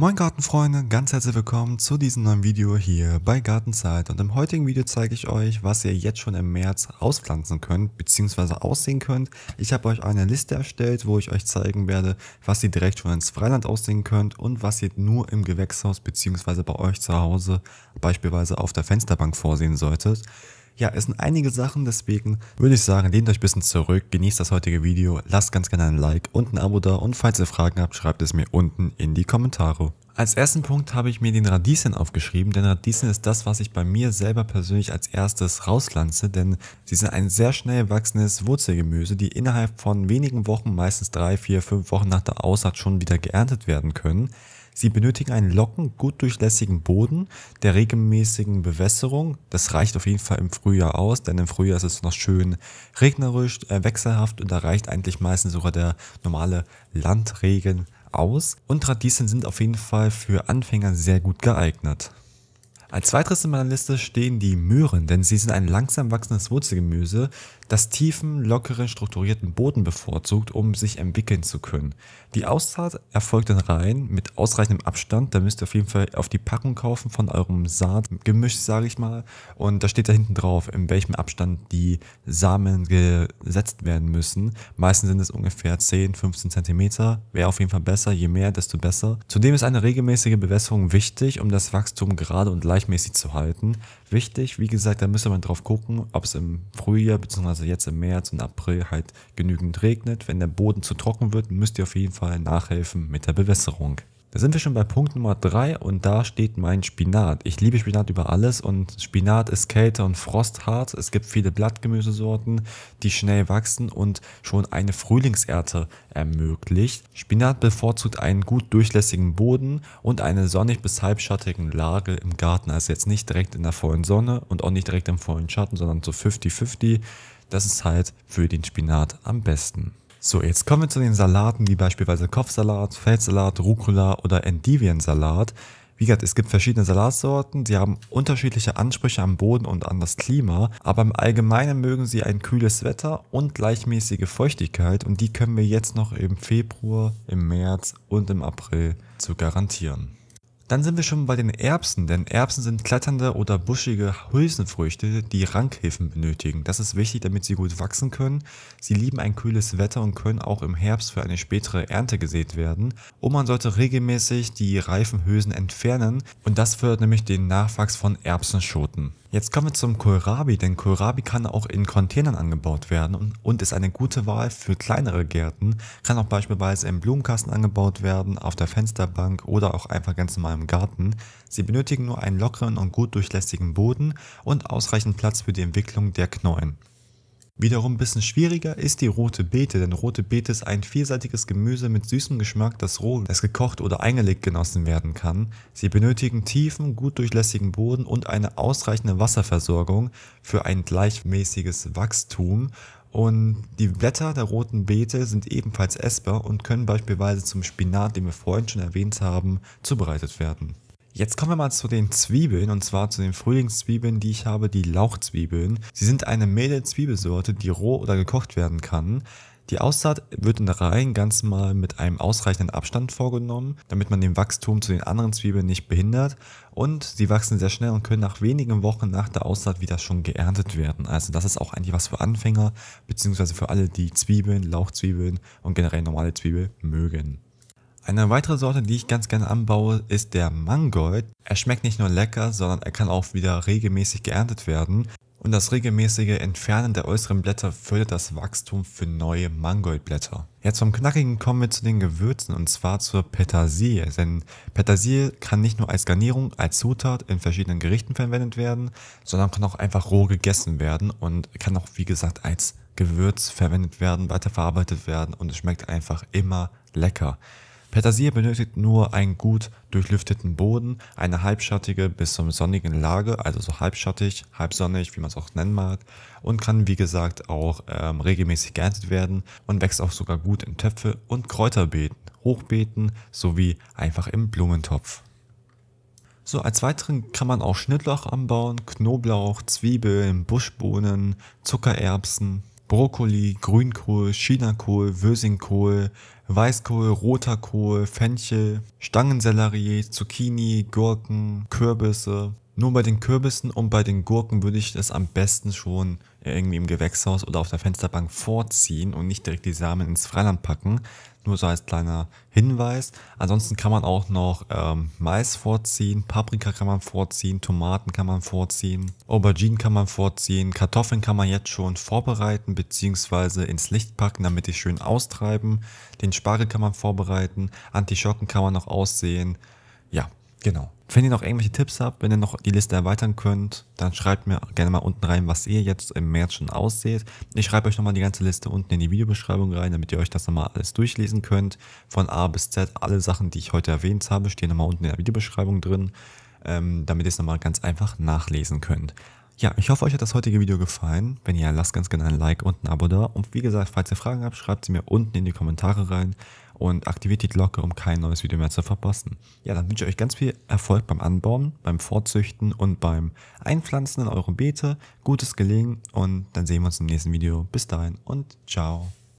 Moin Gartenfreunde, ganz herzlich willkommen zu diesem neuen Video hier bei Gartenzeit und im heutigen Video zeige ich euch, was ihr jetzt schon im März auspflanzen könnt bzw. aussehen könnt. Ich habe euch eine Liste erstellt, wo ich euch zeigen werde, was ihr direkt schon ins Freiland aussehen könnt und was ihr nur im Gewächshaus bzw. bei euch zu Hause beispielsweise auf der Fensterbank vorsehen solltet. Ja, es sind einige Sachen, deswegen würde ich sagen, lehnt euch ein bisschen zurück, genießt das heutige Video, lasst ganz gerne ein Like und ein Abo da und falls ihr Fragen habt, schreibt es mir unten in die Kommentare. Als ersten Punkt habe ich mir den Radieschen aufgeschrieben, denn Radieschen ist das, was ich bei mir selber persönlich als erstes rauspflanze, denn sie sind ein sehr schnell wachsendes Wurzelgemüse, die innerhalb von wenigen Wochen, meistens drei, vier, fünf Wochen nach der Aussaat schon wieder geerntet werden können. Sie benötigen einen locken, gut durchlässigen Boden, der regelmäßigen Bewässerung. Das reicht auf jeden Fall im Frühjahr aus, denn im Frühjahr ist es noch schön regnerisch, äh, wechselhaft und da reicht eigentlich meistens sogar der normale Landregen aus. Und Radieschen sind auf jeden Fall für Anfänger sehr gut geeignet. Als weiteres in meiner Liste stehen die Möhren, denn sie sind ein langsam wachsendes Wurzelgemüse, das tiefen, lockeren, strukturierten Boden bevorzugt, um sich entwickeln zu können. Die Aussaat erfolgt in Reihen mit ausreichendem Abstand, da müsst ihr auf jeden Fall auf die Packung kaufen von eurem Saatgemisch, sage ich mal, und da steht da hinten drauf, in welchem Abstand die Samen gesetzt werden müssen. Meistens sind es ungefähr 10, 15 Zentimeter, wäre auf jeden Fall besser, je mehr, desto besser. Zudem ist eine regelmäßige Bewässerung wichtig, um das Wachstum gerade und gleichmäßig zu halten. Wichtig, wie gesagt, da müsste man drauf gucken, ob es im Frühjahr bzw. jetzt im März und April halt genügend regnet. Wenn der Boden zu trocken wird, müsst ihr auf jeden Fall nachhelfen mit der Bewässerung. Sind wir schon bei Punkt Nummer 3 und da steht mein Spinat. Ich liebe Spinat über alles und Spinat ist kälte- und frosthart. Es gibt viele Blattgemüsesorten, die schnell wachsen und schon eine Frühlingsernte ermöglicht. Spinat bevorzugt einen gut durchlässigen Boden und eine sonnig bis halbschattigen Lage im Garten. Also jetzt nicht direkt in der vollen Sonne und auch nicht direkt im vollen Schatten, sondern so 50-50. Das ist halt für den Spinat am besten. So, jetzt kommen wir zu den Salaten wie beispielsweise Kopfsalat, Feldsalat, Rucola oder Endiviensalat. Wie gesagt, es gibt verschiedene Salatsorten, sie haben unterschiedliche Ansprüche am Boden und an das Klima, aber im Allgemeinen mögen sie ein kühles Wetter und gleichmäßige Feuchtigkeit und die können wir jetzt noch im Februar, im März und im April zu garantieren. Dann sind wir schon bei den Erbsen, denn Erbsen sind kletternde oder buschige Hülsenfrüchte, die Rankhilfen benötigen. Das ist wichtig, damit sie gut wachsen können. Sie lieben ein kühles Wetter und können auch im Herbst für eine spätere Ernte gesät werden. Und man sollte regelmäßig die reifen Hülsen entfernen und das fördert nämlich den Nachwachs von Erbsenschoten. Jetzt kommen wir zum Kohlrabi, denn Kohlrabi kann auch in Containern angebaut werden und ist eine gute Wahl für kleinere Gärten. Kann auch beispielsweise im Blumenkasten angebaut werden, auf der Fensterbank oder auch einfach ganz normal im Garten. Sie benötigen nur einen lockeren und gut durchlässigen Boden und ausreichend Platz für die Entwicklung der Knollen. Wiederum ein bisschen schwieriger ist die rote Beete, denn rote Beete ist ein vielseitiges Gemüse mit süßem Geschmack, das roh, das gekocht oder eingelegt genossen werden kann. Sie benötigen tiefen, gut durchlässigen Boden und eine ausreichende Wasserversorgung für ein gleichmäßiges Wachstum. Und die Blätter der roten Beete sind ebenfalls essbar und können beispielsweise zum Spinat, den wir vorhin schon erwähnt haben, zubereitet werden. Jetzt kommen wir mal zu den Zwiebeln und zwar zu den Frühlingszwiebeln, die ich habe, die Lauchzwiebeln. Sie sind eine milde Zwiebelsorte, die roh oder gekocht werden kann. Die Aussaat wird in Reihen ganz mal mit einem ausreichenden Abstand vorgenommen, damit man den Wachstum zu den anderen Zwiebeln nicht behindert. Und sie wachsen sehr schnell und können nach wenigen Wochen nach der Aussaat wieder schon geerntet werden. Also das ist auch eigentlich was für Anfänger, beziehungsweise für alle, die Zwiebeln, Lauchzwiebeln und generell normale Zwiebeln mögen. Eine weitere Sorte, die ich ganz gerne anbaue, ist der Mangold. Er schmeckt nicht nur lecker, sondern er kann auch wieder regelmäßig geerntet werden. Und das regelmäßige Entfernen der äußeren Blätter fördert das Wachstum für neue Mangoldblätter. Jetzt vom Knackigen kommen wir zu den Gewürzen und zwar zur Petersilie. Denn Petersilie kann nicht nur als Garnierung, als Zutat in verschiedenen Gerichten verwendet werden, sondern kann auch einfach roh gegessen werden und kann auch wie gesagt als Gewürz verwendet werden, weiterverarbeitet werden und es schmeckt einfach immer lecker. Petersilie benötigt nur einen gut durchlüfteten Boden, eine halbschattige bis zum sonnigen Lage, also so halbschattig, halbsonnig, wie man es auch nennen mag, und kann wie gesagt auch ähm, regelmäßig geerntet werden und wächst auch sogar gut in Töpfe und Kräuterbeeten, Hochbeeten sowie einfach im Blumentopf. So, als weiteren kann man auch Schnittlauch anbauen, Knoblauch, Zwiebeln, Buschbohnen, Zuckererbsen, Brokkoli, Grünkohl, Chinakohl, Würsingkohl, Weißkohl, roter Kohl, Fenchel, Stangensellerie, Zucchini, Gurken, Kürbisse. Nur bei den Kürbissen und bei den Gurken würde ich das am besten schon irgendwie im Gewächshaus oder auf der Fensterbank vorziehen und nicht direkt die Samen ins Freiland packen. Nur so als kleiner Hinweis. Ansonsten kann man auch noch ähm, Mais vorziehen, Paprika kann man vorziehen, Tomaten kann man vorziehen, Auberginen kann man vorziehen, Kartoffeln kann man jetzt schon vorbereiten bzw. ins Licht packen, damit die schön austreiben. Den Spargel kann man vorbereiten, Antischocken kann man noch aussehen. Ja, genau. Wenn ihr noch irgendwelche Tipps habt, wenn ihr noch die Liste erweitern könnt, dann schreibt mir gerne mal unten rein, was ihr jetzt im März schon ausseht. Ich schreibe euch nochmal die ganze Liste unten in die Videobeschreibung rein, damit ihr euch das nochmal alles durchlesen könnt. Von A bis Z, alle Sachen, die ich heute erwähnt habe, stehen nochmal unten in der Videobeschreibung drin, ähm, damit ihr es nochmal ganz einfach nachlesen könnt. Ja, ich hoffe, euch hat das heutige Video gefallen. Wenn ja, lasst ganz gerne ein Like und ein Abo da. Und wie gesagt, falls ihr Fragen habt, schreibt sie mir unten in die Kommentare rein und aktiviert die Glocke, um kein neues Video mehr zu verpassen. Ja, dann wünsche ich euch ganz viel Erfolg beim Anbauen, beim Fortzüchten und beim Einpflanzen in eure Beete. Gutes Gelingen und dann sehen wir uns im nächsten Video. Bis dahin und ciao.